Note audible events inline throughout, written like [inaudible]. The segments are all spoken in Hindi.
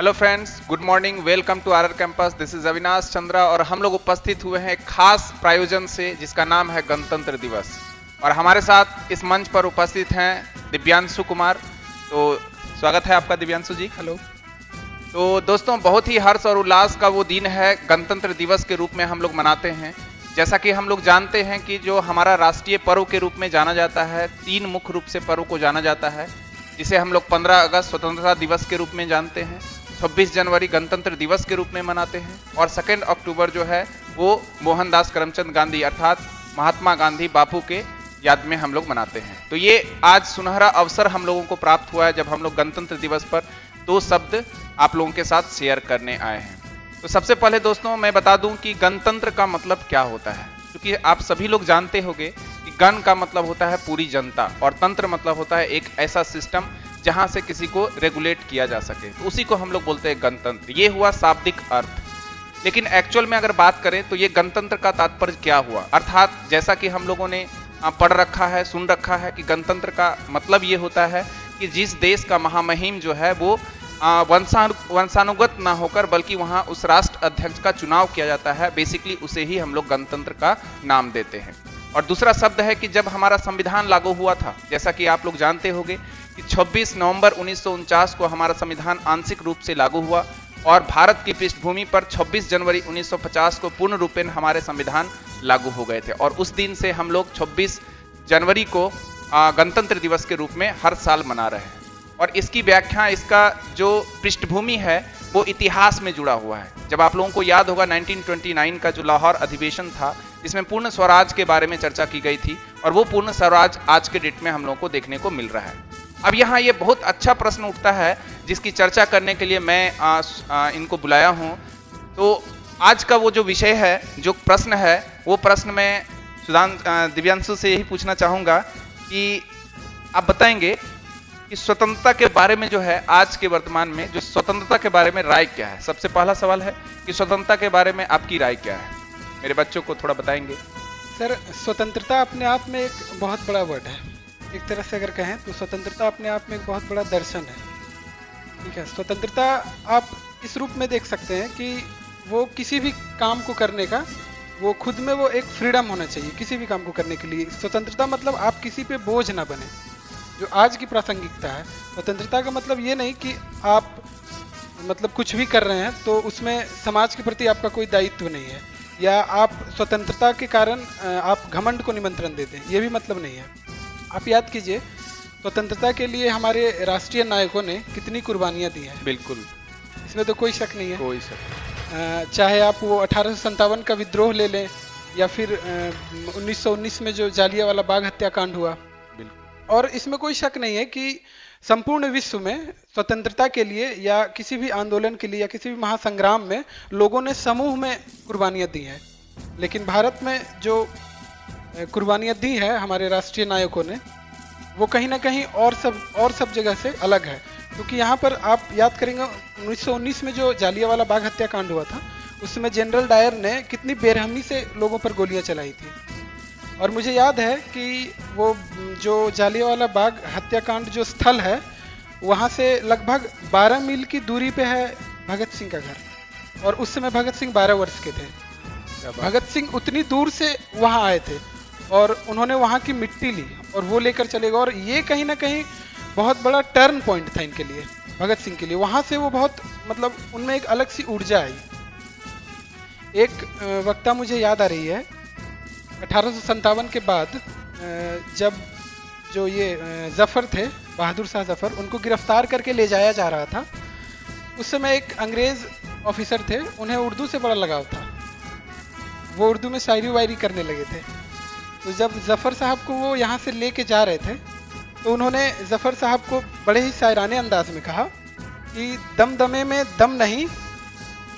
Hello friends good morning welcome to our campus this is Avinash Chandra और हम लोग उपस्थित हुए हैं खास प्रायोजन से जिसका नाम है गणतंत्र दिवस। और हमारे साथ इस मंच पर उपस्थित हैं दिव्यांशु कुमार। तो स्वागत है आपका दिव्यांशु जी। हेलो तो दोस्तों बहुत ही हर्ष और उल्लास का वो दिन है गणतंत्र दिवस के रूप में हम लोग मनाते हैं। जैसा कि हम लोग जानते हैं कि जो हमारा राष्ट्रीय पर्व के रूप में जाना जाता है तीन मुख्य रूप से पर्व को जाना जाता है जिसे हम लोग 15 अगस्त स्वतंत्रता दिवस के रूप में जानते हैं। 26 जनवरी गणतंत्र दिवस के रूप में मनाते हैं और सेकेंड अक्टूबर जो है, वो मोहनदास करमचंद गांधी अर्थात महात्मा गांधी बापू के याद में हम लोग मनाते हैं। तो ये आज सुनहरा अवसर हम लोगों को प्राप्त हुआ है जब हम लोग गणतंत्र दिवस पर दो शब्द आप लोगों के साथ शेयर करने आए हैं। तो सबसे पहले दोस्तों, मैं बता दूँ कि गणतंत्र का मतलब क्या होता है। क्योंकि आप सभी लोग जानते होंगे कि गण का मतलब होता है पूरी जनता और तंत्र मतलब होता है एक ऐसा सिस्टम जहाँ से किसी को रेगुलेट किया जा सके। तो उसी को हम लोग बोलते हैं गणतंत्र। ये हुआ शाब्दिक अर्थ। लेकिन एक्चुअल में अगर बात करें तो ये गणतंत्र का तात्पर्य क्या हुआ? अर्थात, जैसा कि हम लोगों ने पढ़ रखा है, सुन रखा है कि गणतंत्र का मतलब ये होता है कि जिस देश का महामहिम जो है, वो वंशानु, वंशानुगत ना होकर, बल्कि वहाँ उस राष्ट्र अध्यक्ष का चुनाव किया जाता है बेसिकली उसे ही हम लोग गणतंत्र का नाम देते हैं। और दूसरा शब्द है कि जब हमारा संविधान लागू हुआ था, जैसा कि आप लोग जानते होंगे 26 नवंबर उन्नीस सौ उनचास को हमारा संविधान आंशिक रूप से लागू हुआ और भारत की पृष्ठभूमि पर 26 जनवरी 1950 को पूर्ण रूपेण हमारे संविधान लागू हो गए थे। और उस दिन से हम लोग 26 जनवरी को गणतंत्र दिवस के रूप में हर साल मना रहे हैं। और इसकी व्याख्या, इसका जो पृष्ठभूमि है, वो इतिहास में जुड़ा हुआ है। जब आप लोगों को याद होगा 1929 का जो लाहौर अधिवेशन था, इसमें पूर्ण स्वराज के बारे में चर्चा की गई थी और वो पूर्ण स्वराज आज के डेट में हम लोगों को देखने को मिल रहा है। अब यहाँ ये बहुत अच्छा प्रश्न उठता है जिसकी चर्चा करने के लिए मैं आ, आ, इनको बुलाया हूँ। तो आज का वो जो विषय है जो प्रश्न है वो प्रश्न मैं सुधान दिव्यांशु से यही पूछना चाहूँगा कि आप बताएँगे कि स्वतंत्रता के बारे में जो है आज के वर्तमान में जो स्वतंत्रता के बारे में राय क्या है? सबसे पहला सवाल है कि स्वतंत्रता के बारे में आपकी राय क्या है? मेरे बच्चों को थोड़ा बताएँगे। सर स्वतंत्रता अपने आप में एक बहुत बड़ा वर्ड है। एक तरह से अगर कहें तो स्वतंत्रता अपने आप में एक बहुत बड़ा दर्शन है। ठीक है, स्वतंत्रता आप इस रूप में देख सकते हैं कि वो किसी भी काम को करने का, वो खुद में वो एक फ्रीडम होना चाहिए किसी भी काम को करने के लिए। स्वतंत्रता मतलब आप किसी पे बोझ ना बने, जो आज की प्रासंगिकता है। स्वतंत्रता का मतलब ये नहीं कि आप मतलब कुछ भी कर रहे हैं तो उसमें समाज के प्रति आपका कोई दायित्व नहीं है, या आप स्वतंत्रता के कारण आप घमंड को निमंत्रण देते हैं। ये भी मतलब नहीं है। आप याद कीजिए स्वतंत्रता के लिए हमारे राष्ट्रीय नायकों ने कितनी कुर्बानियाँ दी हैं? बिल्कुल। इसमें तो कोई शक नहीं है। कोई शक चाहे आप वो अठारह का विद्रोह ले लें या फिर उन्नीस सौ उन्नीस में जो जालिया वाला बाघ हत्याकांड हुआ। और इसमें कोई शक नहीं है कि संपूर्ण विश्व में स्वतंत्रता के लिए या किसी भी आंदोलन के लिए या किसी भी महासंग्राम में लोगों ने समूह में कुर्बानियाँ दी हैं। लेकिन भारत में जो कुर्बानियाँ दी है हमारे राष्ट्रीय नायकों ने। वो कहीं ना कहीं और सब और सब जगह से अलग है। क्योंकि यहाँ पर आप याद करेंगे 1919 में जो जालियावाला बाग हत्याकांड हुआ था उसमें जनरल डायर ने कितनी बेरहमी से लोगों पर गोलियाँ चलाई थी। और मुझे याद है कि वो जो जालियावाला बाग हत्याकांड जो स्थल है वहाँ से लगभग 12 मील की दूरी पे है भगत सिंह का घर। और उस समय भगत सिंह 12 वर्ष के थे। भगत सिंह उतनी दूर से वहाँ आए थे। और उन्होंने वहाँ की मिट्टी ली और वो लेकर चले गए। और ये कहीं ना कहीं बहुत बड़ा टर्न पॉइंट था इनके लिए, भगत सिंह के लिए। वहाँ से वो बहुत मतलब उनमें एक अलग सी ऊर्जा आई। एक वक्ता मुझे याद आ रही है, अठारह सौ सत्तावन के बाद जब जो ये जफ़र थे, बहादुर शाह जफ़र, उनको गिरफ़्तार करके ले जाया जा रहा था, उस समय एक अंग्रेज़ ऑफिसर थे, उन्हें उर्दू से बड़ा लगाव था। वो उर्दू में शायरी वायरी करने लगे थे। तो जब जफ़र साहब को वो यहाँ से लेके जा रहे थे तो उन्होंने जफ़र साहब को बड़े ही शायराने अंदाज में कहा कि दम दमे में दम नहीं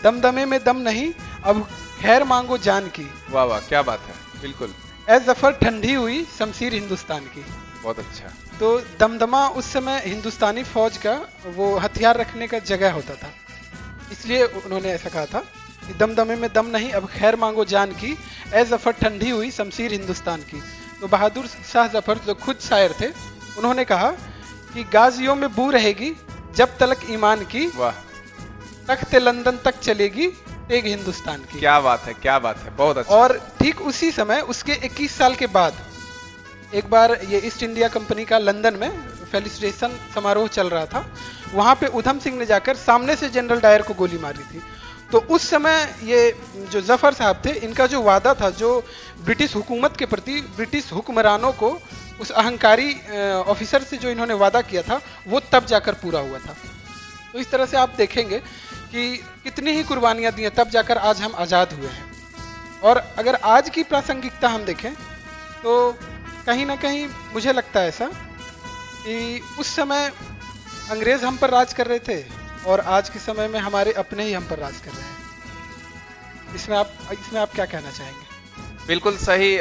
दम दमे में दम नहीं अब खैर मांगो जान की। वाह वाह क्या बात है बिल्कुल। ए ज़फ़र ठंडी हुई शमशीर हिंदुस्तान की। बहुत अच्छा। तो दमदमा उस समय हिंदुस्तानी फौज का वो हथियार रखने का जगह होता था इसलिए उन्होंने ऐसा कहा था। दमदमे में दम नहीं अब खैर मांगो जान की। ए ज़फ़र ठंडी हुई शमशीर हिंदुस्तान की। तो बहादुर शाह ज़फ़र जो खुद शायर थे उन्होंने कहा कि गाजियों में बू रहेगी जब तलक ईमान की वाह। तख्त लंदन तक चलेगी तेग हिंदुस्तान की। क्या बात है क्या बात है बहुत अच्छा। और ठीक उसी समय उसके 21 साल के बाद एक बार ये ईस्ट इंडिया कंपनी का लंदन में फेलिस्टेशन समारोह चल रहा था वहाँ पे उधम सिंह ने जाकर सामने से जनरल डायर को गोली मारी थी। तो उस समय ये जो ज़फ़र साहब थे, इनका जो वादा था, जो ब्रिटिश हुकूमत के प्रति, ब्रिटिश हुक्मरानों को उस अहंकारी ऑफिसर से जो इन्होंने वादा किया था, वो तब जाकर पूरा हुआ था। तो इस तरह से आप देखेंगे कि कितनी ही कुर्बानियाँ दी हैं, तब जाकर आज हम आज़ाद हुए हैं। और अगर आज की प्रासंगिकता हम देखें तो कहीं ना कहीं मुझे लगता है ऐसा कि उस समय अंग्रेज़ हम पर राज कर रहे थे, और आज के समय में हमारे अपने ही हम पर राज कर रहे हैं। इसमें आप इसमें आप क्या कहना चाहेंगे? बिल्कुल सही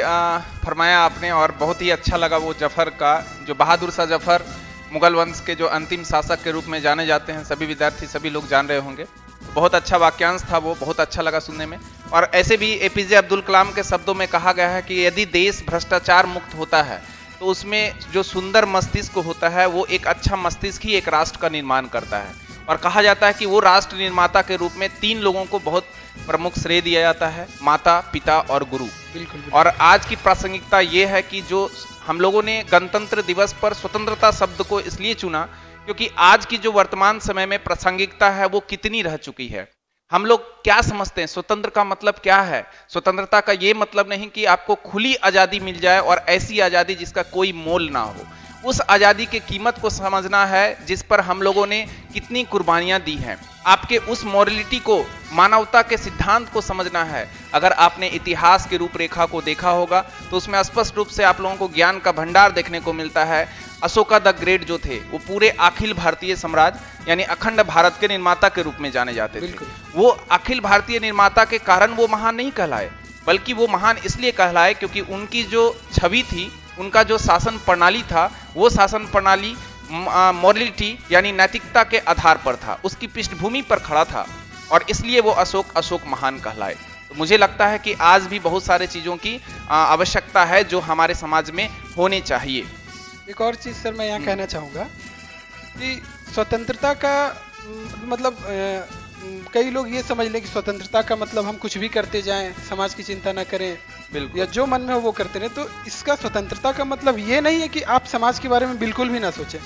फरमाया आपने और बहुत ही अच्छा लगा वो ज़फ़र का, जो बहादुर शाह ज़फ़र मुगल वंश के जो अंतिम शासक के रूप में जाने जाते हैं, सभी विद्यार्थी, सभी लोग जान रहे होंगे। बहुत अच्छा वाक्यांश था वो, बहुत अच्छा लगा सुनने में। और ऐसे भी ए पी जे अब्दुल कलाम के शब्दों में कहा गया है कि यदि देश भ्रष्टाचार मुक्त होता है तो उसमें जो सुंदर मस्तिष्क होता है, वो एक अच्छा मस्तिष्क ही एक राष्ट्र का निर्माण करता है। और कहा जाता है कि वो राष्ट्र निर्माता के रूप में तीन लोगों को बहुत प्रमुख श्रेय दिया जाता है माता पिता और गुरु। बिल्कुल, बिल्कुल। और आज की प्रासंगिकता ये है कि जो हम लोगों ने गणतंत्र दिवस पर स्वतंत्रता शब्द को इसलिए चुना क्योंकि आज की जो वर्तमान समय में प्रासंगिकता है वो कितनी रह चुकी है। हम लोग क्या समझते हैं? स्वतंत्र का मतलब क्या है? स्वतंत्रता का ये मतलब नहीं कि आपको खुली आज़ादी मिल जाए और ऐसी आज़ादी जिसका कोई मोल ना हो। उस आज़ादी की कीमत को समझना है जिस पर हम लोगों ने कितनी कुर्बानियाँ दी हैं। आपके उस मॉरलिटी को मानवता के सिद्धांत को समझना है। अगर आपने इतिहास की रूपरेखा को देखा होगा तो उसमें स्पष्ट रूप से आप लोगों को ज्ञान का भंडार देखने को मिलता है। अशोका द ग्रेट जो थे वो पूरे अखिल भारतीय साम्राज्य यानी अखंड भारत के निर्माता के रूप में जाने जाते थे। वो अखिल भारतीय निर्माता के कारण वो महान नहीं कहलाए बल्कि वो महान इसलिए कहलाए क्योंकि उनकी जो छवि थी उनका जो शासन प्रणाली था वो शासन प्रणाली मॉरलिटी यानी नैतिकता के आधार पर था। उसकी पृष्ठभूमि पर खड़ा था। और इसलिए वो अशोक अशोक महान कहलाए। तो मुझे लगता है कि आज भी बहुत सारे चीज़ों की आवश्यकता है जो हमारे समाज में होने चाहिए। एक और चीज़ सर मैं यहाँ हम्म। कहना चाहूँगा कि स्वतंत्रता का मतलब कई लोग ये समझ लें कि स्वतंत्रता का मतलब हम कुछ भी करते जाएँ समाज की चिंता ना करें बिल्कुल। या जो मन में हो वो करते रहे तो इसका स्वतंत्रता का मतलब ये नहीं है कि आप समाज के बारे में बिल्कुल भी ना सोचें।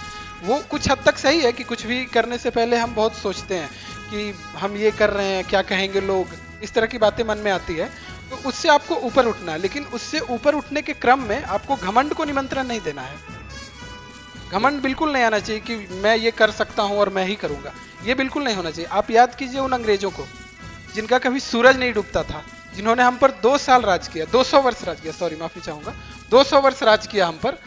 वो कुछ हद तक सही है कि कुछ भी करने से पहले हम बहुत सोचते हैं कि हम ये कर रहे हैं, क्या कहेंगे लोग? इस तरह की बातें मन में आती है। तो उससे आपको ऊपर उठना है। लेकिन उससे ऊपर उठने के क्रम में आपको घमंड को निमंत्रण नहीं देना है। घमंड बिल्कुल नहीं आना चाहिए कि मैं ये कर सकता हूँ और मैं ही करूँगा। ये बिल्कुल नहीं होना चाहिए। आप याद कीजिए उन अंग्रेज़ों को, जिनका कभी सूरज नहीं डूबता था, जिन्होंने हम पर दो साल राज किया 200 वर्ष राज किया, सॉरी, माफ़ी चाहूँगा 200 वर्ष राज किया हम पर,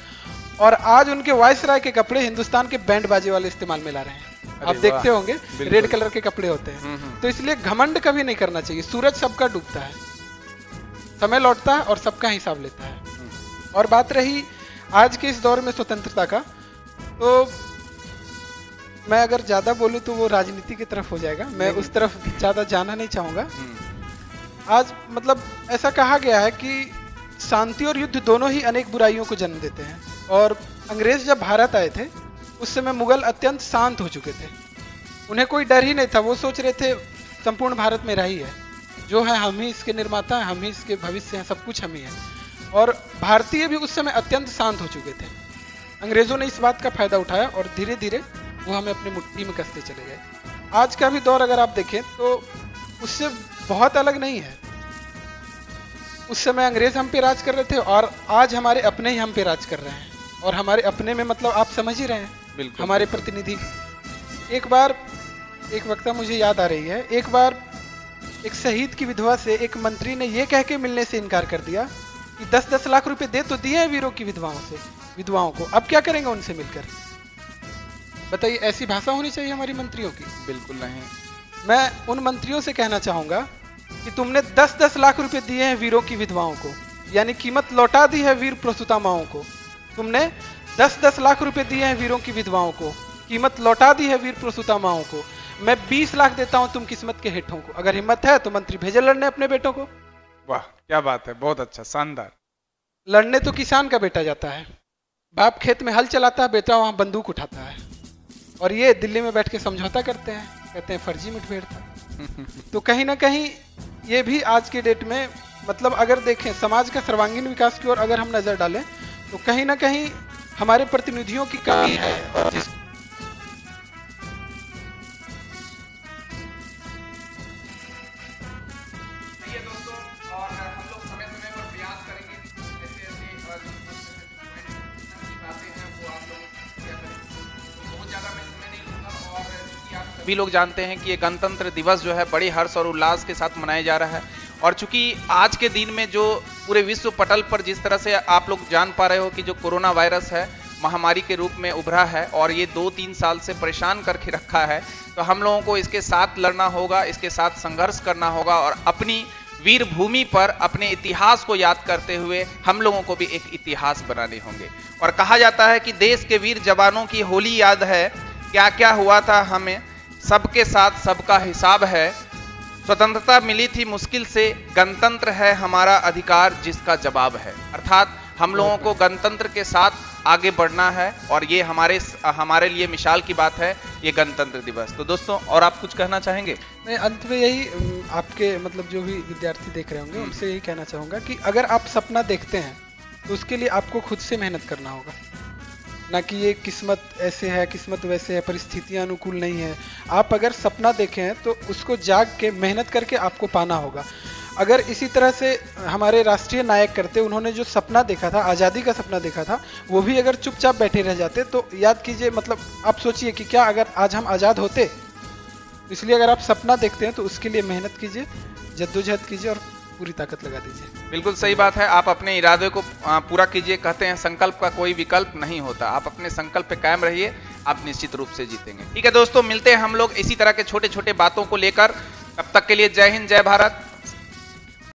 और आज उनके वायस राय के कपड़े हिंदुस्तान के बैंड बाजे वाले इस्तेमाल में ला रहे हैं। आप देखते होंगे रेड कलर के कपड़े होते हैं। हम्म, हम्म। तो इसलिए घमंड कभी नहीं करना चाहिए। सूरज सबका डूबता है। समय लौटता है और सबका हिसाब लेता है। हम्म। और बात रही आज के इस दौर में स्वतंत्रता का तो मैं अगर ज़्यादा बोलूँ तो वो राजनीति की तरफ़ हो जाएगा। मैं उस तरफ़ ज़्यादा जाना नहीं चाहूँगा। आज मतलब ऐसा कहा गया है कि शांति और युद्ध दोनों ही अनेक बुराइयों को जन्म देते हैं। और अंग्रेज़ जब भारत आए थे उस समय मुगल अत्यंत शांत हो चुके थे। उन्हें कोई डर ही नहीं था, वो सोच रहे थे, संपूर्ण भारत मेरा ही है। जो है हम ही इसके निर्माता हैं, हम ही इसके भविष्य हैं, सब कुछ हम ही है। और भारतीय भी उस समय अत्यंत शांत हो चुके थे। अंग्रेज़ों ने इस बात का फ़ायदा उठाया और धीरे धीरे वो हमें अपनी मुट्ठी में कसते चले गए। आज का भी दौर अगर आप देखें तो उससे बहुत अलग नहीं है। उस समय अंग्रेज़ हम पे राज कर रहे थे और आज हमारे अपने ही हम पे राज कर रहे हैं। और हमारे अपने में मतलब आप समझ ही रहे हैं। बिल्कुल हमारे प्रतिनिधि। एक बार एक वक्ता मुझे याद आ रही है। एक बार एक शहीद की विधवा से एक मंत्री ने यह कह के मिलने से इनकार कर दिया कि दस दस लाख रुपए दे तो दिए हैं वीरों की विधवाओं से विधवाओं को। अब क्या करेंगे उनसे मिलकर? बताइए ऐसी भाषा होनी चाहिए हमारी मंत्रियों की? बिल्कुल नहीं। मैं उन मंत्रियों से कहना चाहूँगा कि तुमने दस दस लाख रुपए दिए हैं वीरों की विधवाओं को यानी कीमत लौटा दी है वीर प्रस्तुता माओ को। तुमने दस दस लाख रुपए दिए हैं वीरों की विधवाओं को। कीमत लौटा दी है वीर प्रस्तुता को। मैं बीस लाख देता हूँ तुम किस्मत के हेठों को। अगर हिम्मत है तो मंत्री भेजे लड़ने अपने बेटों को। वाह क्या बात है बहुत अच्छा शानदार। लड़ने तो किसान का बेटा जाता है। बाप खेत में हल चलाता है बेटा वहाँ बंदूक उठाता है। और ये दिल्ली में बैठ के समझौता करते हैं कहते हैं फर्जी मुठभेड़ था। [laughs] तो कहीं ना कहीं ये भी आज के डेट में मतलब अगर देखें समाज का सर्वांगीण विकास की ओर अगर हम नज़र डालें तो कहीं ना कहीं हमारे प्रतिनिधियों की कमी है। और जिस सभी लोग जानते हैं कि ये गणतंत्र दिवस जो है बड़ी हर्ष और उल्लास के साथ मनाया जा रहा है। और चूँकि आज के दिन में जो पूरे विश्व पटल पर जिस तरह से आप लोग जान पा रहे हो कि जो कोरोना वायरस है, महामारी के रूप में उभरा है और ये दो तीन साल से परेशान करके रखा है तो हम लोगों को इसके साथ लड़ना होगा, इसके साथ संघर्ष करना होगा और अपनी वीर भूमि पर अपने इतिहास को याद करते हुए हम लोगों को भी एक इतिहास बनाने होंगे। और कहा जाता है कि देश के वीर जवानों की होली याद है क्या क्या हुआ था हमें, सबके साथ सबका हिसाब है स्वतंत्रता मिली थी मुश्किल से गणतंत्र है हमारा अधिकार जिसका जवाब है। अर्थात हम लोगों को गणतंत्र के साथ आगे बढ़ना है और ये हमारे हमारे लिए मिसाल की बात है ये गणतंत्र दिवस। तो दोस्तों और आप कुछ कहना चाहेंगे? मैं अंत में यही आपके मतलब जो भी विद्यार्थी देख रहे होंगे हम्म। उनसे यही कहना चाहूँगा कि अगर आप सपना देखते हैं तो उसके लिए आपको खुद से मेहनत करना होगा। ना कि ये किस्मत ऐसे है, किस्मत वैसे है, परिस्थितियाँ अनुकूल नहीं है। आप अगर सपना देखें तो उसको जाग के, मेहनत करके आपको पाना होगा। अगर इसी तरह से हमारे राष्ट्रीय नायक करते, उन्होंने जो सपना देखा था, आज़ादी का सपना देखा था, वो भी अगर चुपचाप बैठे रह जाते तो याद कीजिए मतलब आप सोचिए कि क्या अगर आज हम आज़ाद होते? इसलिए अगर आप सपना देखते हैं तो उसके लिए मेहनत कीजिए, जद्दोजहद कीजिए और पूरी ताकत लगा दीजिए। बिल्कुल सही बात है। आप अपने इरादे को पूरा कीजिए। कहते हैं, संकल्प का कोई विकल्प नहीं होता। आप अपने संकल्प पे कायम रहिए। आप निश्चित रूप से जीतेंगे। ठीक है दोस्तों, मिलते हैं हम लोग इसी तरह के छोटे छोटे बातों को लेकर। तब तक के लिए जय हिंद, जय भारत।